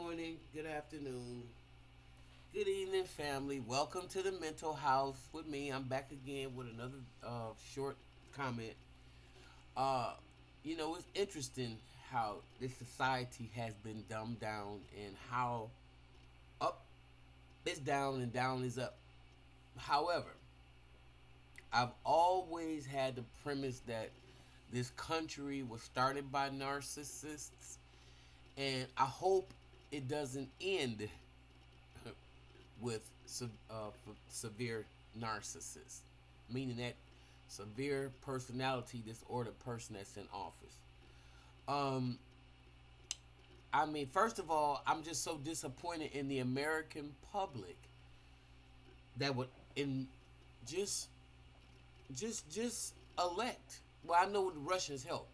morning, good afternoon, good evening, family. Welcome to the Mental House with me. I'm back again with another uh, short comment. Uh, you know, it's interesting how this society has been dumbed down and how up is down and down is up. However, I've always had the premise that this country was started by narcissists, and I hope it doesn't end with uh, severe narcissist, meaning that severe personality disorder person that's in office. Um, I mean, first of all, I'm just so disappointed in the American public that would in just just just elect. Well, I know the Russians help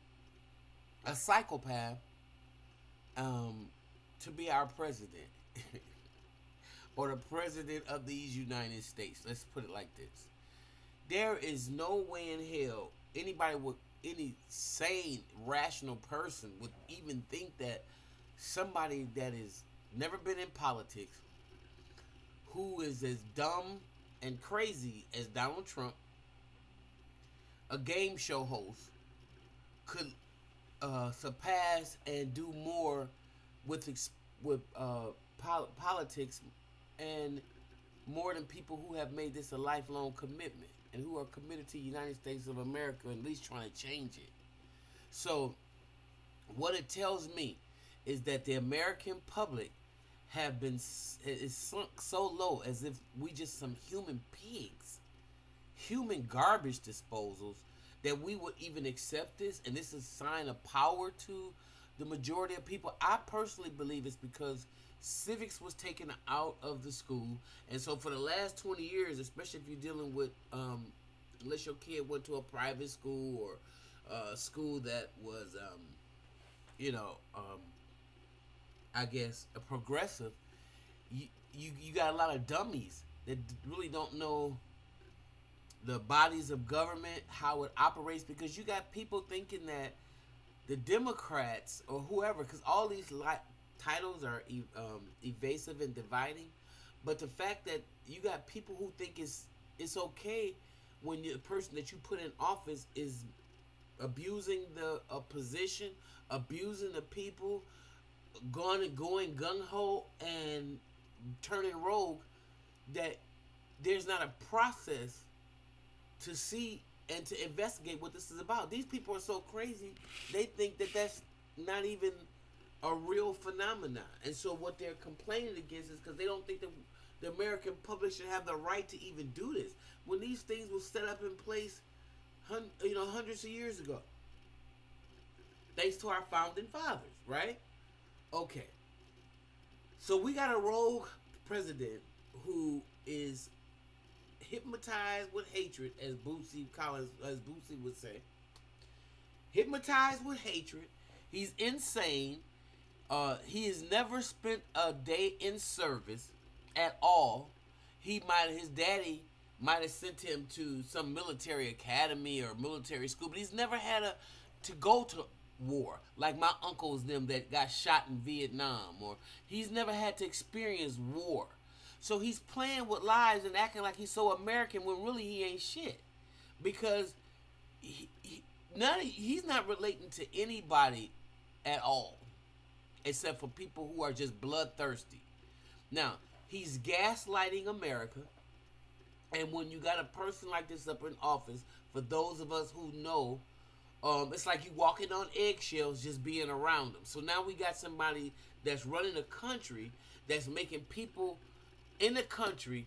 a psychopath um, to be our president or the president of these United States. Let's put it like this. There is no way in hell anybody would any sane, rational person would even think that somebody that is never been in politics, who is as dumb and crazy as Donald Trump, a game show host, could uh, surpass and do more with with uh, pol- politics and more than people who have made this a lifelong commitment and who are committed to the United States of America, at least trying to change it. So, what it tells me is that the American public have been is sunk so low as if we just some human pigs, human garbage disposals that we would even accept this, and this is a sign of power to the majority of people. I personally believe it's because civics was taken out of the school, and so for the last twenty years, especially if you're dealing with, um, unless your kid went to a private school or a school that was, um, you know, um, I guess a progressive, you, you you got a lot of dummies that really don't know the bodies of government, how it operates, because you got people thinking that the Democrats or whoever, because all these li- titles are um, evasive and dividing, but the fact that you got people who think it's it's okay when the person that you put in office is abusing the a position, abusing the people, going going gung ho and turning rogue, that there's not a process to see and to investigate what this is about. These people are so crazy, they think that that's not even a real phenomenon. And so what they're complaining against is because they don't think that the American public should have the right to even do this. When these things were set up in place, you know, hundreds of years ago. Thanks to our founding fathers, right? Okay. So we got a rogue president who is hypnotized with hatred, as Bootsy Collins, as Bootsy would say. Hypnotized with hatred. He's insane. Uh, he has never spent a day in service at all. He might his daddy might have sent him to some military academy or military school, but he's never had a to go to war like my uncles them that got shot in Vietnam or he's never had to experience war. So he's playing with lives and acting like he's so American when really he ain't shit. Because he, he, none, he's not relating to anybody at all. Except for people who are just bloodthirsty. Now, he's gaslighting America. And when you got a person like this up in office, for those of us who know, um, it's like you walking on eggshells just being around them. So now we got somebody that's running a country that's making people in the country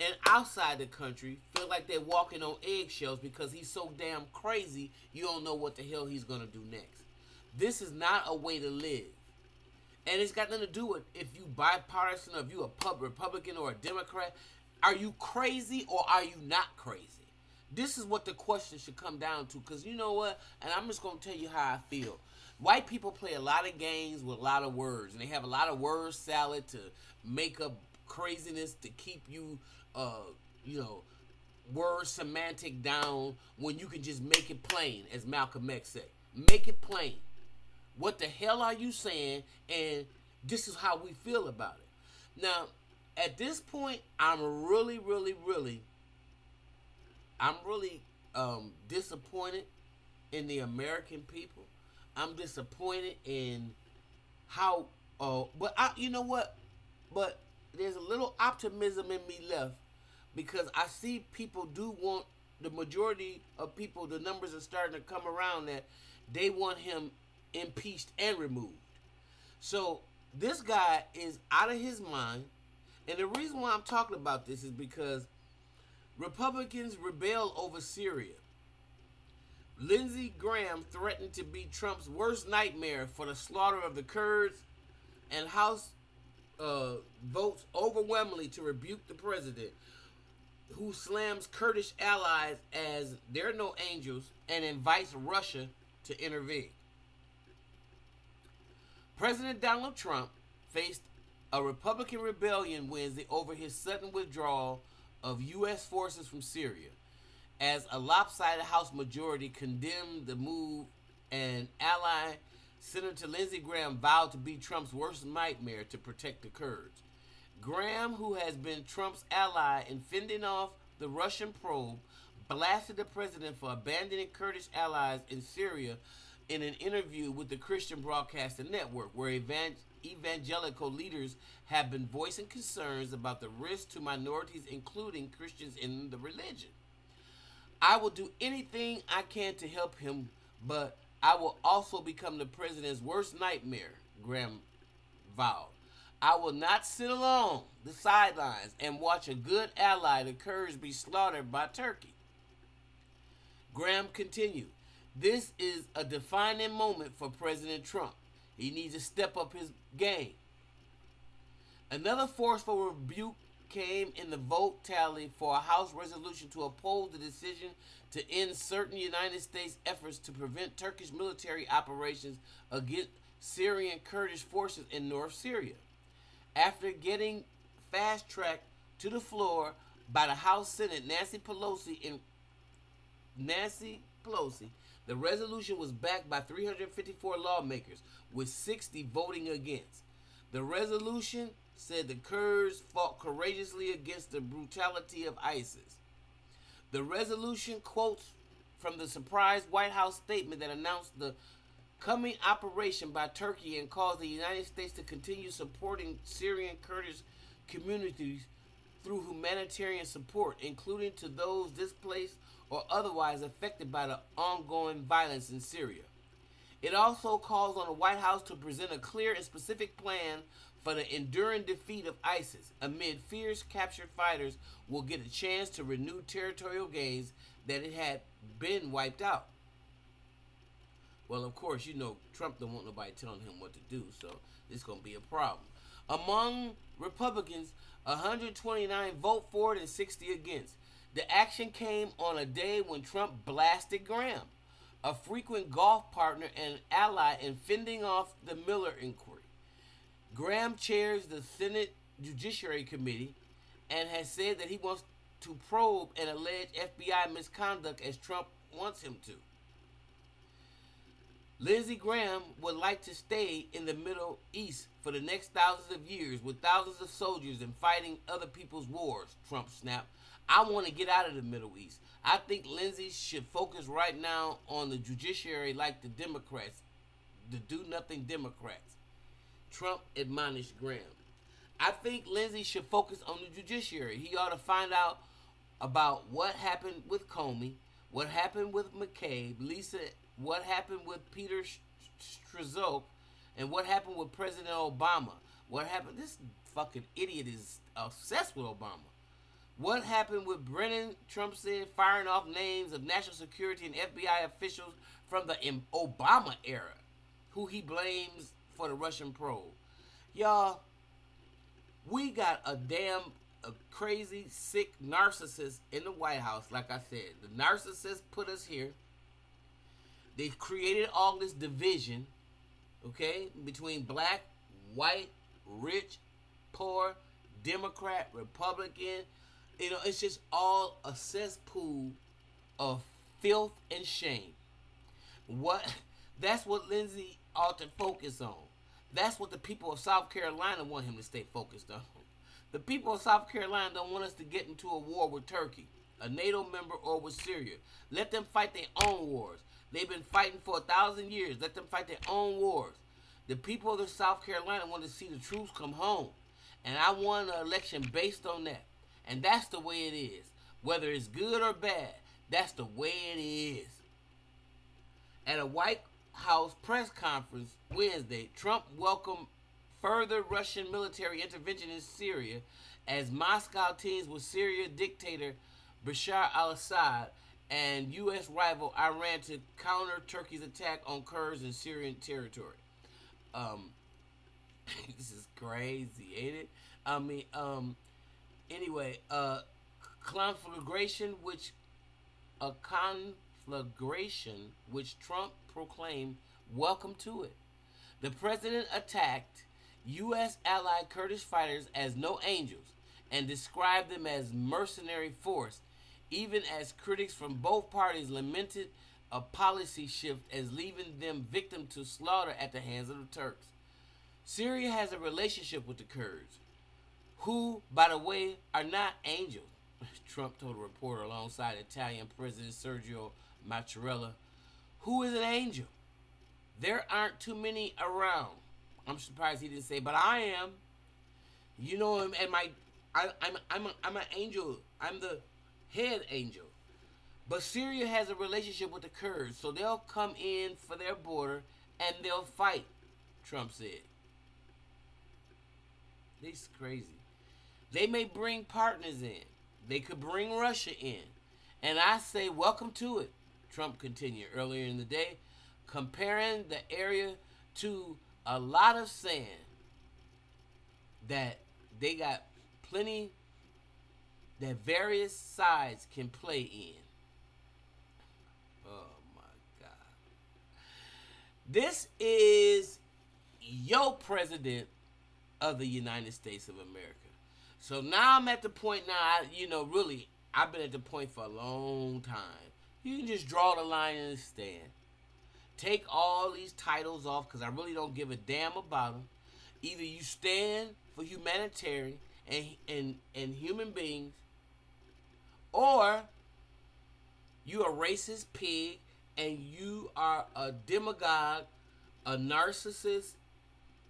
and outside the country feel like they're walking on eggshells because he's so damn crazy you don't know what the hell he's gonna do next. This is not a way to live. And it's got nothing to do with if you bipartisan or if you a pub Republican or a Democrat. Are you crazy or are you not crazy? This is what the question should come down to. Cause you know what? And I'm just gonna tell you how I feel. White people play a lot of games with a lot of words, and they have a lot of word salad to make up craziness to keep you, uh, you know, word semantic down when you can just make it plain, as Malcolm X said. Make it plain. What the hell are you saying? And this is how we feel about it. Now, at this point, I'm really, really, really, I'm really um, disappointed in the American people. I'm disappointed in how, uh, but I, you know what? But there's a little optimism in me left because I see people do want the majority of people. The numbers are starting to come around that they want him impeached and removed. So this guy is out of his mind. And the reason why I'm talking about this is because Republicans rebel over Syria. Lindsey Graham threatened to be Trump's worst nightmare for the slaughter of the Kurds, and House uh, votes overwhelmingly to rebuke the president, who slams Kurdish allies as they're no angels and invites Russia to intervene. President Donald Trump faced a Republican rebellion Wednesday over his sudden withdrawal of U.S. forces from Syria, as a lopsided House majority condemned the move and ally Senator Lindsey Graham vowed to be Trump's worst nightmare to protect the Kurds. Graham, who has been Trump's ally in fending off the Russian probe, blasted the president for abandoning Kurdish allies in Syria in an interview with the Christian Broadcasting Network, where evangelical leaders have been voicing concerns about the risk to minorities, including Christians in the religion. I will do anything I can to help him, but I will also become the president's worst nightmare, Graham vowed. I will not sit along the sidelines and watch a good ally, the Kurds, be slaughtered by Turkey. Graham continued, This is a defining moment for President Trump. He needs to step up his game. Another forceful rebuke came in the vote tally for a House resolution to oppose the decision to end certain United States efforts to prevent Turkish military operations against Syrian Kurdish forces in North Syria. After getting fast tracked to the floor by the House Senate Nancy Pelosi and Nancy Pelosi, the resolution was backed by 354 lawmakers, with 60 voting against. The resolution said the Kurds fought courageously against the brutality of ISIS. The resolution quotes from the surprise White House statement that announced the coming operation by Turkey and calls the United States to continue supporting Syrian Kurdish communities through humanitarian support, including to those displaced or otherwise affected by the ongoing violence in Syria. It also calls on the White House to present a clear and specific plan for the enduring defeat of ISIS, amid fears captured fighters will get a chance to renew territorial gains that it had been wiped out. Well, of course, you know Trump don't want nobody telling him what to do, so it's going to be a problem. Among Republicans, 129 vote for it and 60 against. The action came on a day when Trump blasted Graham, a frequent golf partner and ally in fending off the Mueller inquiry. Graham chairs the Senate Judiciary Committee and has said that he wants to probe an alleged FBI misconduct as Trump wants him to. Lindsey Graham would like to stay in the Middle East for the next thousands of years with thousands of soldiers and fighting other people's wars, Trump snapped. I want to get out of the Middle East. I think Lindsey should focus right now on the judiciary like the Democrats, the do nothing Democrats. Trump admonished Graham. I think Lindsey should focus on the judiciary. He ought to find out about what happened with Comey, what happened with McCabe, Lisa, what happened with Peter Strzok, and what happened with President Obama. What happened? This fucking idiot is obsessed with Obama. What happened with Brennan, Trump said, firing off names of national security and FBI officials from the Obama era, who he blames for the Russian probe. Y'all, we got a damn a crazy, sick narcissist in the White House. Like I said, the narcissist put us here. They created all this division, okay, between black, white, rich, poor, Democrat, Republican. You know, it's just all a cesspool of filth and shame. What? That's what Lindsey ought to focus on. That's what the people of South Carolina want him to stay focused on. The people of South Carolina don't want us to get into a war with Turkey, a NATO member, or with Syria. Let them fight their own wars. They've been fighting for a thousand years. Let them fight their own wars. The people of South Carolina want to see the troops come home. And I won an election based on that. And that's the way it is. Whether it's good or bad, that's the way it is. At a White House press conference Wednesday, Trump welcomed further Russian military intervention in Syria as Moscow teams with Syria dictator Bashar al Assad and U.S. rival Iran to counter Turkey's attack on Kurds in Syrian territory. Um, this is crazy, ain't it? I mean, um, anyway, uh, conflagration, which a conflagration which Trump proclaimed, welcome to it. The president attacked U.S. allied Kurdish fighters as no angels and described them as mercenary force, even as critics from both parties lamented a policy shift as leaving them victim to slaughter at the hands of the Turks. Syria has a relationship with the Kurds, who, by the way, are not angels. Trump told a reporter alongside Italian President Sergio Mattarella, who is an angel. There aren't too many around. I'm surprised he didn't say, but I am. You know, and my, I, I'm, I'm, a, I'm an angel. I'm the head angel. But Syria has a relationship with the Kurds, so they'll come in for their border and they'll fight. Trump said. This is crazy. They may bring partners in. They could bring Russia in. And I say, welcome to it. Trump continued earlier in the day, comparing the area to a lot of sand that they got plenty that various sides can play in. Oh my God. This is your president of the United States of America. So now I'm at the point now, I, you know, really, I've been at the point for a long time. You can just draw the line in the stand. Take all these titles off because I really don't give a damn about them. Either you stand for humanitarian and, and, and human beings, or you a racist pig and you are a demagogue, a narcissist,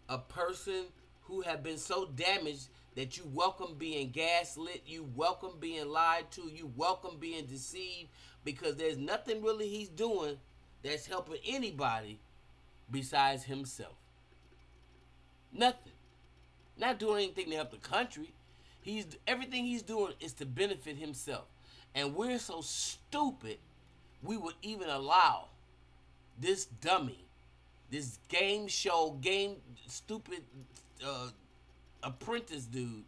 a person who have been so damaged that you welcome being gaslit, you welcome being lied to, you welcome being deceived because there's nothing really he's doing that's helping anybody besides himself. Nothing. Not doing anything to help the country. He's everything he's doing is to benefit himself. And we're so stupid we would even allow this dummy, this game show, game stupid uh, apprentice dude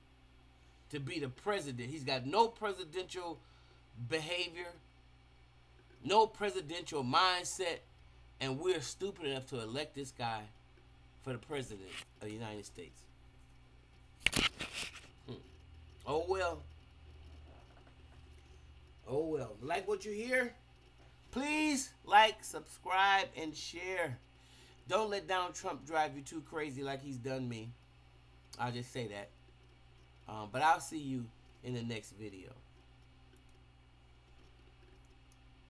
to be the president. He's got no presidential behavior no presidential mindset, and we're stupid enough to elect this guy for the president of the United States. Hmm. Oh well. Oh well. Like what you hear? Please like, subscribe, and share. Don't let Donald Trump drive you too crazy like he's done me. I'll just say that. Um, but I'll see you in the next video.